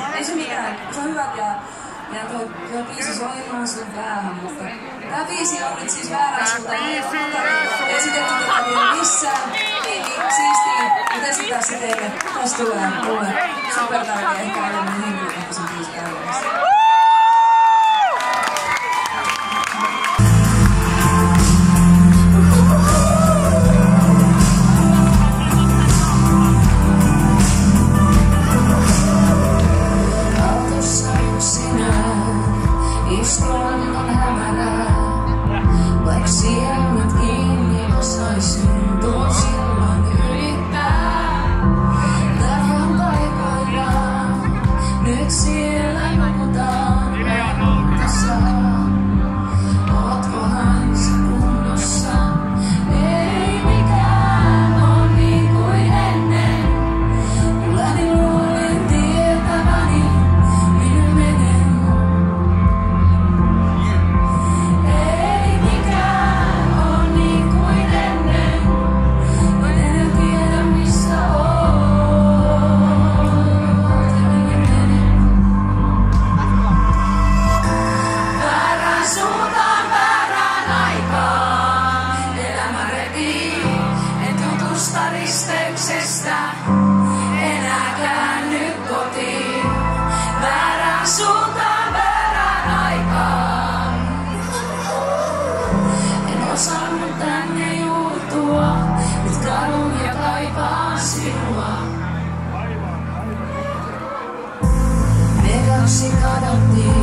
se, ei se mitään, se on hyvät ja, ja tuo, tuo biisi soi ihan sun päähän, mutta tää biisi on nyt siis väärän suuntaan, ei esitetty tätä vielä missään, niin, siistiä, mutta esittää se teille, tästä tulee mulle supertärkeä, ehkä enemmän henkilökohtaisen izklāna un hamarā, lai sienu atgīniem uzlaisnību. out there.